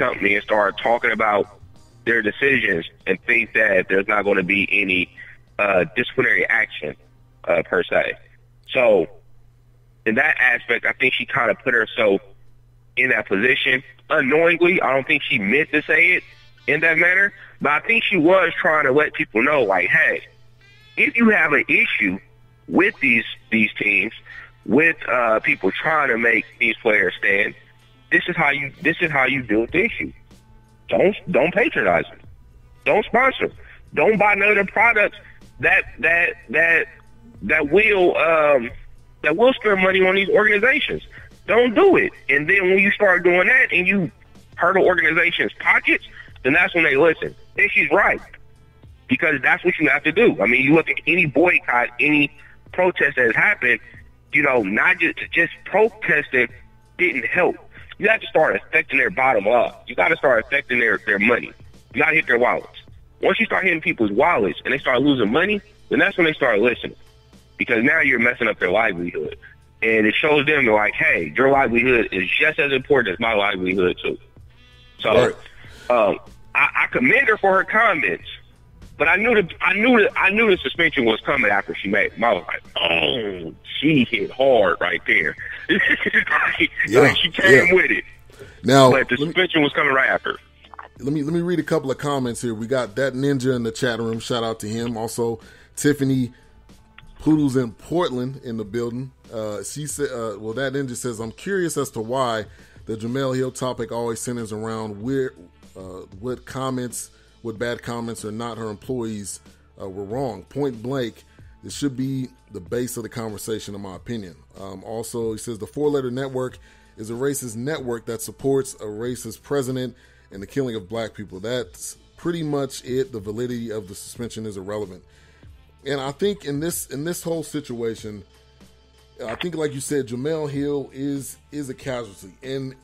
company and start talking about their decisions and think that there's not going to be any uh, disciplinary action uh, per se. So in that aspect, I think she kind of put herself in that position unknowingly. I don't think she meant to say it in that manner, but I think she was trying to let people know, like, hey, if you have an issue with these these teams, with uh, people trying to make these players stand, this is how you this is how you deal with the issue. Don't don't patronize them. Don't sponsor. Don't buy none of the products that that that that will um, that will spend money on these organizations. Don't do it. And then when you start doing that and you hurt an organization's pockets, then that's when they listen. And she's right. Because that's what you have to do. I mean, you look at any boycott, any protest that has happened, you know, not just just protesting didn't help. You have to start affecting their bottom line. You got to start affecting their their money. You got to hit their wallets. Once you start hitting people's wallets and they start losing money, then that's when they start listening. Because now you're messing up their livelihood. And it shows them like, hey, your livelihood is just as important as my livelihood too. So right. um, I, I commend her for her comments. But I knew that I knew that I knew the suspension was coming after she made. Them. I was like, oh, she hit hard right there. Yeah, like she came yeah. with it. Now, but the suspension was coming right after. Let me let me read a couple of comments here. We got that ninja in the chat room. Shout out to him. Also, Tiffany Poodles in Portland in the building. Uh, she said, uh, "Well, that ninja says I'm curious as to why the Jemele Hill topic always centers around where uh, what comments, what bad comments or not her employees uh, were wrong. Point blank, this should be the base of the conversation, in my opinion. Um, also, he says the four letter network is a racist network that supports a racist president and the killing of black people. That's pretty much it. The validity of the suspension is irrelevant. And I think in this in this whole situation, I think like you said, Jemele Hill is is a casualty. And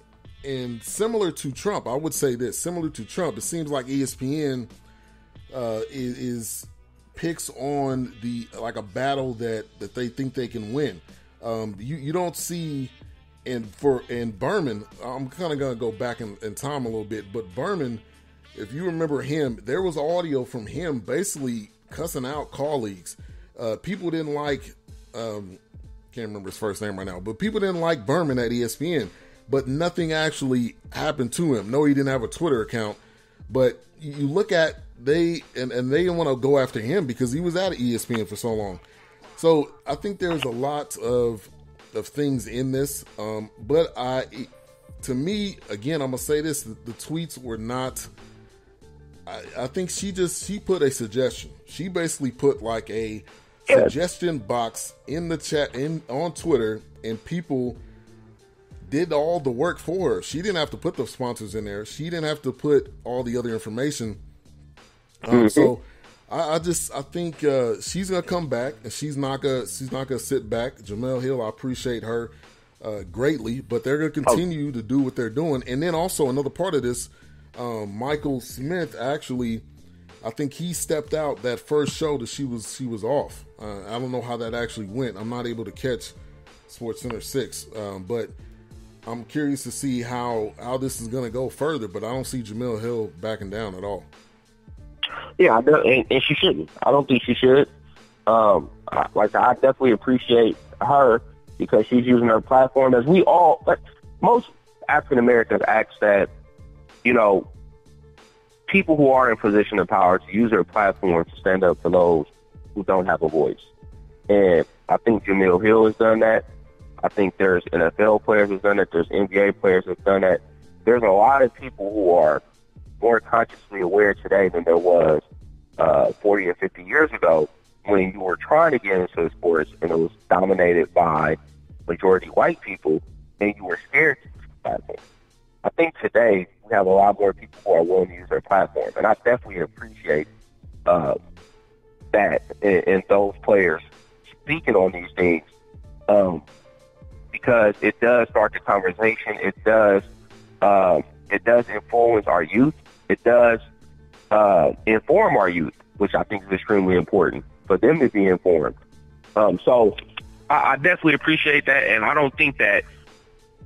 and similar to Trump, I would say this: similar to Trump, it seems like ESPN uh, is, is, picks on the like a battle that that they think they can win. Um, you you don't see, and for and Berman, I'm kind of gonna go back in, in time a little bit, but Berman, if you remember him, there was audio from him basically cussing out colleagues. Uh, people didn't like. Um, can't remember his first name right now, but people didn't like Berman at ESPN but nothing actually happened to him. No, he didn't have a Twitter account, but you look at they and, and they didn't want to go after him because he was at ESPN for so long. So I think there's a lot of of things in this, um, but I, to me, again, I'm gonna say this: the, the tweets were not. I, I, think she just she put a suggestion. She basically put like a suggestion box in the chat in on Twitter, and people did all the work for her. She didn't have to put the sponsors in there. She didn't have to put all the other information. Um, mm-hmm. So I, I, just I think uh, she's gonna come back and she's not gonna she's not gonna sit back. Jemele Hill, I appreciate her uh, greatly, but they're gonna continue oh. to do what they're doing. And then also another part of this, um, Michael Smith actually. I think he stepped out that first show that she was she was off. Uh, I don't know how that actually went. I'm not able to catch Sports Center six, um, but I'm curious to see how how this is going to go further, but I don't see Jemele Hill backing down at all. Yeah, and, and she shouldn't. I don't think she should. Um, I, like I definitely appreciate her because she's using her platform as we all, like most African Americans, ask that you know people who are in position of power to use their platform to stand up for those who don't have a voice. And I think Jemele Hill has done that. I think there's NFL players who've done it. There's NBA players who've done it. There's a lot of people who are more consciously aware today than there was uh, 40 or 50 years ago when you were trying to get into the sports and it was dominated by majority white people and you were scared to use platform. I think today we have a lot more people who are willing to use their platform, and I definitely appreciate uh, that in, in those players speaking on these things. Um, because it does start the conversation. It does uh, it does influence our youth. It does uh, inform our youth, which I think is extremely important for them to be informed. Um, so I, I definitely appreciate that, and I don't think that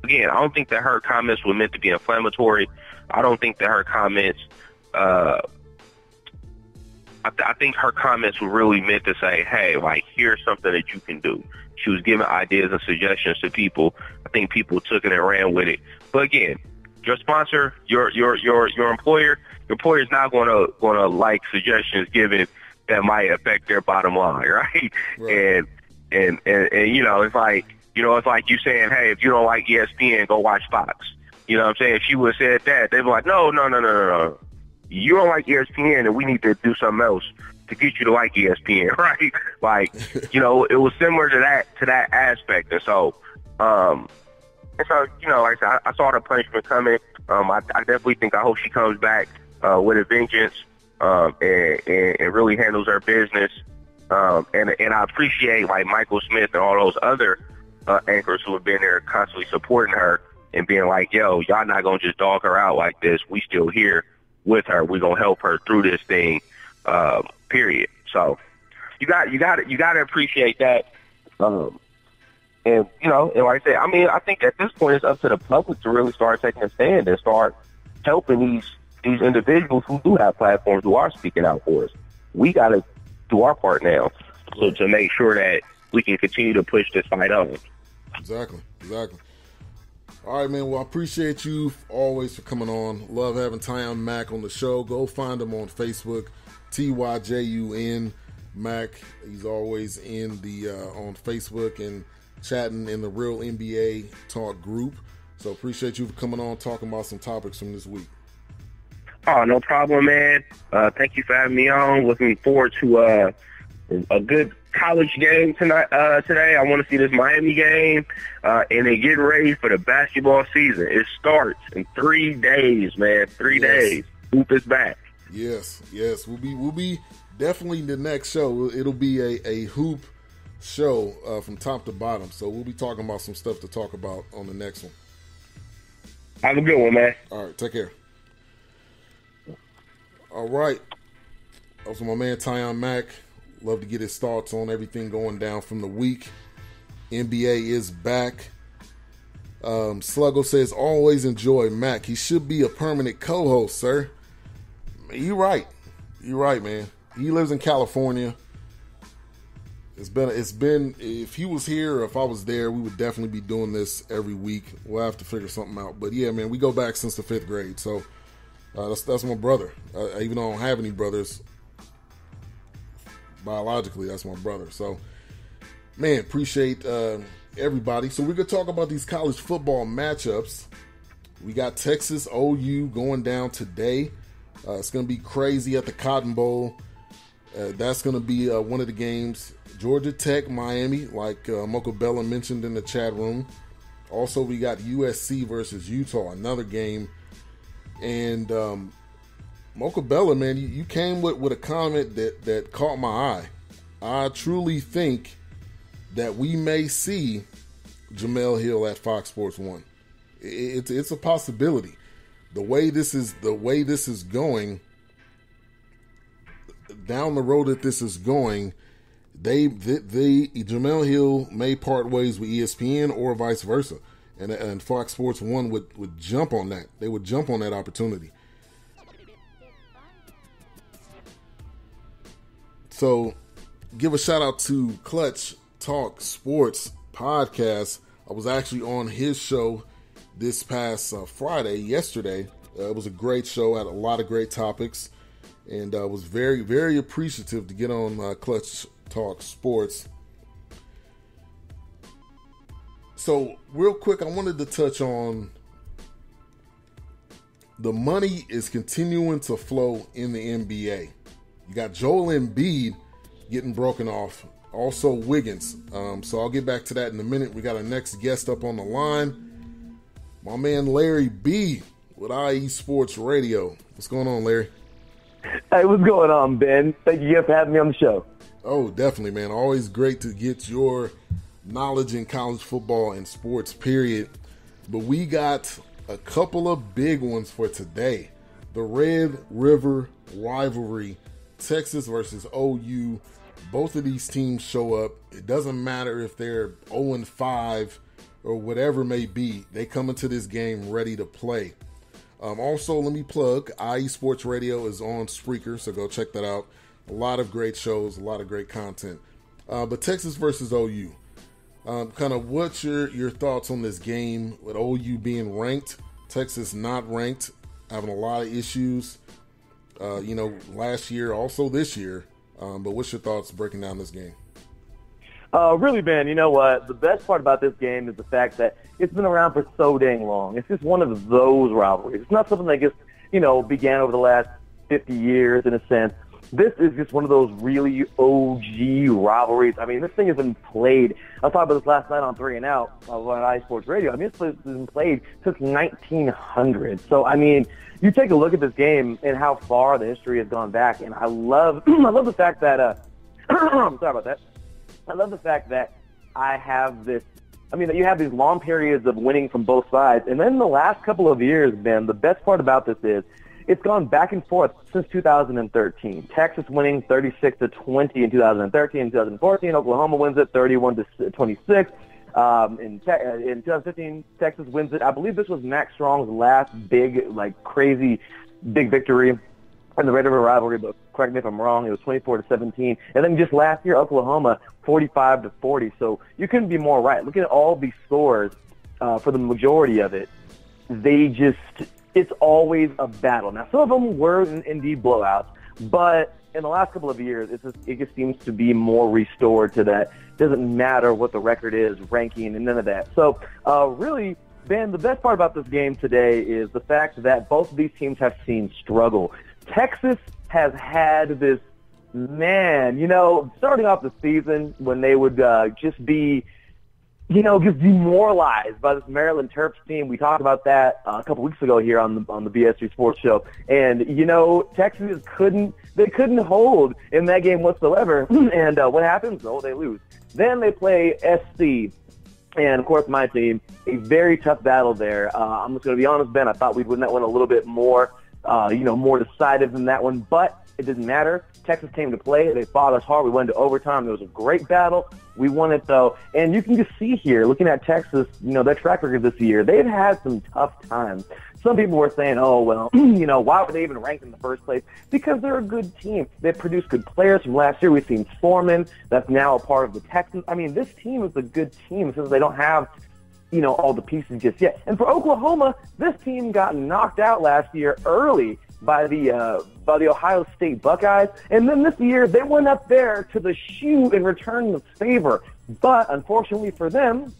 again, I don't think that her comments were meant to be inflammatory. I don't think that her comments. Uh, I, th- I think her comments were really meant to say, "Hey, like here's something that you can do." She was giving ideas and suggestions to people. I think people took it and ran with it. But again, your sponsor, your your your your employer, your employer is not going to going to like suggestions given that might affect their bottom line, right? right? And, and and and you know, it's like you know, it's like you saying, hey, if you don't like ESPN, go watch Fox. You know what I'm saying? If she would have said that, they'd be like, no, no, no, no, no, no. You don't like ESPN, and we need to do something else to get you to like ESPN, right? like, you know, it was similar to that to that aspect, and so, um, and so, you know, like I said, I, I saw the punishment coming. Um, I, I definitely think I hope she comes back uh, with a vengeance um, and, and, and really handles her business. Um, and and I appreciate like Michael Smith and all those other uh, anchors who have been there constantly supporting her and being like, "Yo, y'all not gonna just dog her out like this. We still here with her. We gonna help her through this thing." Uh, period. So you got you got you got to appreciate that. Um, and you know, and like I said, I mean, I think at this point it's up to the public to really start taking a stand and start helping these these individuals who do have platforms who are speaking out for us. We got to do our part now so to make sure that we can continue to push this fight on. Exactly, exactly. All right, man. Well, I appreciate you always for coming on. Love having Tyjun Mack on the show. Go find him on Facebook, T Y J U N Mack. He's always in the uh, on Facebook and chatting in the Real NBA Talk group. So appreciate you for coming on, talking about some topics from this week. Oh, no problem, man. Uh, thank you for having me on. Looking forward to uh, a good college game tonight. Uh, today, I want to see this Miami game, uh, and then get ready for the basketball season. It starts in three days, man. Three yes. days. Hoop is back. Yes, yes. We'll be we'll be definitely the next show. It'll be a a hoop show uh, from top to bottom. So we'll be talking about some stuff to talk about on the next one. Have a good one, man. All right, take care. All right. Also, my man Tyjun Mack. Love to get his thoughts on everything going down from the week. NBA is back. Um, Sluggo says, always enjoy Mack. He should be a permanent co host, sir. You're right. You're right, man. He lives in California. It's been, it's been, if he was here or if I was there, we would definitely be doing this every week. We'll have to figure something out. But yeah, man, we go back since the fifth grade. So uh, that's that's my brother. Uh, even though I don't have any brothers, biologically, that's my brother. So, man, appreciate uh, everybody. So we're gonna talk about these college football matchups. We got Texas OU going down today. Uh, it's gonna be crazy at the Cotton Bowl. Uh, that's gonna be uh, one of the games. Georgia Tech, Miami, like uh, Bella mentioned in the chat room. Also, we got USC versus Utah, another game and um, Mocha Bella, man, you, you came with, with a comment that, that caught my eye. I truly think that we may see Jemele Hill at Fox Sports One. It's it's a possibility. The way this is the way this is going, down the road that this is going, they they, they Jemele Hill may part ways with ESPN or vice versa and, and Fox Sports One would, would jump on that. They would jump on that opportunity. So, give a shout out to Clutch Talk Sports podcast. I was actually on his show this past uh, Friday, yesterday. Uh, it was a great show, had a lot of great topics, and uh, was very, very appreciative to get on uh, Clutch Talk Sports So, real quick, I wanted to touch on the money is continuing to flow in the NBA. You got Joel Embiid getting broken off, also Wiggins. Um, so I'll get back to that in a minute. We got our next guest up on the line, my man Larry B with IE Sports Radio. What's going on, Larry? Hey, what's going on, Ben? Thank you for having me on the show. Oh, definitely, man. Always great to get your knowledge in college football and sports, period. But we got a couple of big ones for today. The Red River rivalry, Texas versus OU. Both of these teams show up. It doesn't matter if they're 0 5 or whatever may be, they come into this game ready to play. Um, also, let me plug IE Sports Radio is on Spreaker, so go check that out. A lot of great shows, a lot of great content. Uh, but Texas versus OU, um, kind of what's your your thoughts on this game with OU being ranked, Texas not ranked, having a lot of issues. Uh, you know, last year, also this year. Um, but what's your thoughts breaking down this game? Uh, really, Ben, you know what? The best part about this game is the fact that it's been around for so dang long. It's just one of those rivalries. It's not something that just, you know, began over the last 50 years in a sense. This is just one of those really OG rivalries. I mean, this thing has been played. I was talking about this last night on Three and Out uh, on IE Sports Radio. I mean, this has been played since 1900. So, I mean, you take a look at this game and how far the history has gone back, and I love, I love the fact that. Uh, sorry about that. I love the fact that I have this. I mean, that you have these long periods of winning from both sides, and then the last couple of years, Ben, the best part about this is it's gone back and forth since 2013. Texas winning 36 to 20 in 2013. In 2014, Oklahoma wins it 31 to 26. Um, in, te- uh, in 2015, Texas wins it. I believe this was Max Strong's last big, like crazy, big victory in the Red River rivalry. But correct me if I'm wrong. It was 24 to 17. And then just last year, Oklahoma 45 to 40. So you couldn't be more right. Looking at all these scores uh, for the majority of it, they just it's always a battle. Now, some of them were indeed blowouts, but in the last couple of years, just, it just seems to be more restored to that. Doesn't matter what the record is, ranking, and none of that. So, uh, really, Ben, the best part about this game today is the fact that both of these teams have seen struggle. Texas has had this man, you know, starting off the season when they would uh, just be you know, just demoralized by this Maryland Terps team. We talked about that uh, a couple weeks ago here on the on the BS3 Sports Show, and you know, Texas couldn't they couldn't hold in that game whatsoever. and uh, what happens? Oh, they lose. Then they play SC, and of course, my team. A very tough battle there. Uh, I'm just going to be honest, Ben. I thought we'd win that one a little bit more, uh, you know, more decisive than that one, but it didn't matter. Texas came to play. They fought us hard. We went to overtime. It was a great battle. We won it though, and you can just see here, looking at Texas, you know, their track record this year, they've had some tough times. Some people were saying, oh, well, you know, why were they even ranked in the first place? Because they're a good team. They produced good players from last year. We've seen Foreman, that's now a part of the Texans. I mean, this team is a good team since they don't have you know, all the pieces just yet. And for Oklahoma, this team got knocked out last year early by the uh, by the Ohio State Buckeyes, and then this year they went up there to the shoe and returned the favor. But unfortunately for them,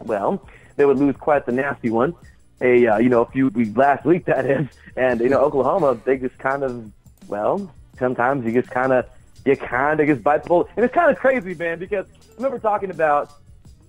well, they would lose quite the nasty one. A uh, you know a few weeks last week that is, and you know Oklahoma they just kind of well sometimes you just kind of you kind of just bite the bullet, and it's kind of crazy, man, because I remember talking about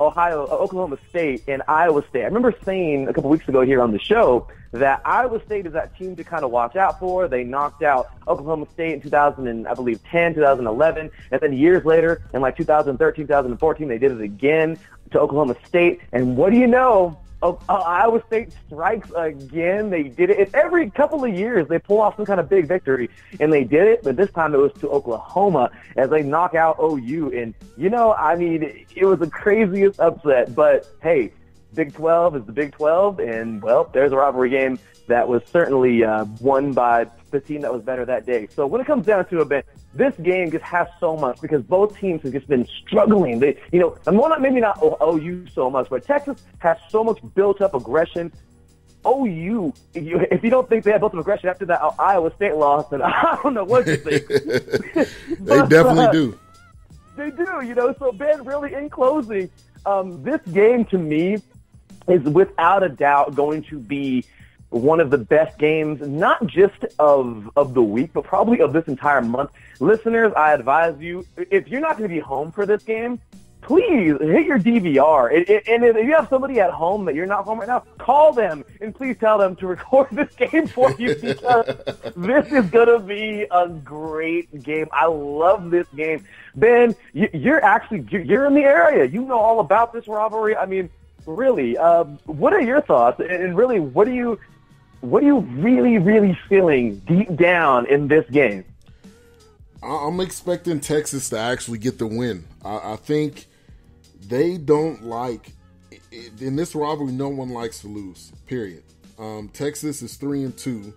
Ohio, uh, Oklahoma State, and Iowa State. I remember saying a couple weeks ago here on the show that Iowa State is that team to kind of watch out for. They knocked out Oklahoma State in 2000 and I believe 10, 2011, and then years later in like 2013, 2014, they did it again to Oklahoma State. And what do you know? Oh, uh, Iowa State strikes again. They did it. It's every couple of years they pull off some kind of big victory, and they did it. But this time it was to Oklahoma as they knock out OU. And you know, I mean, it was the craziest upset. But hey, Big 12 is the Big 12, and well, there's a rivalry game that was certainly uh, won by the team that was better that day. So when it comes down to it, Ben, this game just has so much because both teams have just been struggling. They, you know, and one maybe not OU so much, but Texas has so much built up aggression. OU, if you don't think they have built up aggression after that Iowa State loss, then I don't know what to think. they but, definitely uh, do. They do, you know. So Ben, really, in closing, um, this game to me is without a doubt going to be one of the best games, not just of of the week, but probably of this entire month. Listeners, I advise you if you're not going to be home for this game, please hit your DVR. and if you have somebody at home that you're not home right now, call them and please tell them to record this game for you because this is going to be a great game. I love this game. Ben, you're actually you're in the area. You know all about this rivalry. I mean really, um, what are your thoughts? And really, what do you, what are you really, really feeling deep down in this game? I'm expecting Texas to actually get the win. I, I think they don't like in this rivalry. No one likes to lose. Period. Um, Texas is three and two.